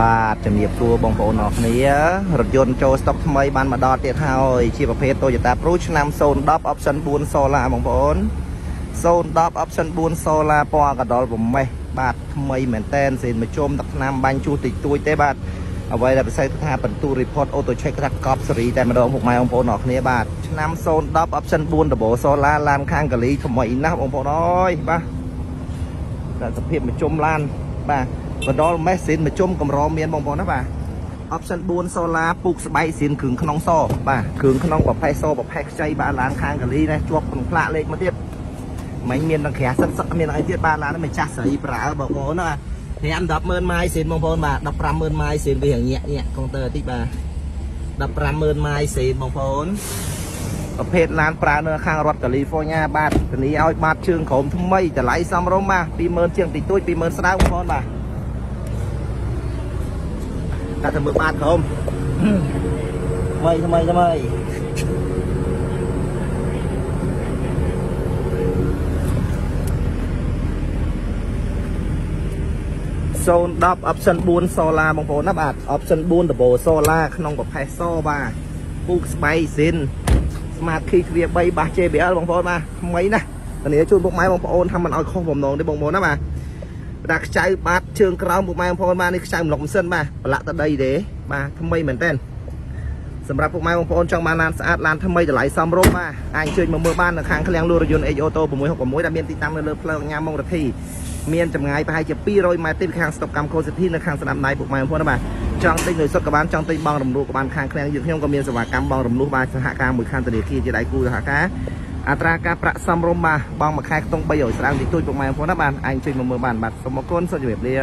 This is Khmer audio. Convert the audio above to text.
បាទជំរាបសួរបងប្អូនអរគ្នារថយន្តចូលស្តុកថ្មីបានមកដល់ទៀតហើយជាប្រភេទ Toyota Prius ឆ្នាំ010 option 4 solar បងប្អូន010 option 4 solar ពណ៌កដុលប្រមេះបាទថ្មីមែនតែនសេនមកជុំទឹកថ្នាំបាញ់ជួសតិចតួចទេបាទអ្វីដែលពិសេសគឺថាបន្ទូ report auto check ថាកប់សេរីតែម្ដងពុកម៉ែបងប្អូនអរគ្នាបាទឆ្នាំ010 option 4 turbo solar ឡានខាងកាលីថ្មីណាស់បងប្អូនអើយបាទតែសភាពមកជុំឡានបាទ បដលមេស៊ីនមកជុំកម្រមានបងប្អូនណាបាទ option 4 solar ពូកស្បែកសៀនគ្រឿងក្នុងសបាទគ្រឿងក្នុងប្រភេទសប្រភេទខ្ចីបាទឡានខាងកាលីណាជាប់ក្នុងផ្លាកលេខមកទៀតមិញមានទាំងក្រាសឹកសឹកមានអីទៀតបាទឡាននេះមិនចាស់ស្រីប្រើបងប្អូនណា5 100000ម៉ាយសៀនបងប្អូនបាទ150,000ម៉ាយសៀនវាញាក់ញាក់កុងទ័រតិចបាទ150,000ម៉ាយសៀនបងប្អូនប្រភេទឡានប្រើនៅខាងរដ្ឋកាលីហ្វ័រញ៉ាបាទធានាឲ្យបាតជើងក្រោមថ្មីតម្លៃសមរម្យបាទ20000ជាងតិចតួច20000ស្ដៅបងប្អូនបាទ តែទៅមើលបាតក្រោមថ្មីថ្មីថ្មី010 option 4 solar បងប្អូនណាបាទ option 4 turbo solar ក្នុងប្រភេទសបាទពូកស្បៃស៊ីន smart key គ្រា3បាស JBL បងប្អូនបាទថ្មីណាស់ធានាជូនពុកម៉ែបងប្អូនថាមិនឲ្យខុសបំណងទេបងប្អូនណាបាទ ដាក់ខ្ចៅបាតជើងក្រោមពុកម៉ែបងប្អូនបាទនេះខ្ចៅម្លុកម៉ាស៊ីនបាទប្រឡាក់ទៅដីទេបាទថ្មីមែនតើសម្រាប់ពុកម៉ែបងប្អូនចង់បានឡានស្អាតឡានថ្មីតម្លៃសមរម្យបាទអាចអញ្ជើញមកមើលបាននៅខាងឃ្លាំងលក់រថយន្ត H Auto 666ដែលមានទីតាំងនៅលើផ្លូវញ៉ាំមុងរទ្ធីមានចម្ងាយប្រហែលជា200ម៉ែត្រទីខាងស្តុកកម្មខូស៊ីធីនៅខាងស្ដាំដៃពុកម៉ែបងប្អូនបាទចង់ទិញលុយសុទ្ធក៏បានចង់ទិញបងរំលោះក៏បានខាងឃ្លាំងយើងខ្ញុំក៏មានសេវាកម្មបងរំលោះបាទសហការមួយខាងធនាគារជាដៃគូសហការ អត្រាការប្រាក់សមរម្យបាទបងមួយខែខ្ទង់300ស្រាងតិចតួចពុកម៉ែបងប្អូនណាបាទអាចជួយមកមើលបានបាទសូមអរគុណសូមជម្រាបលា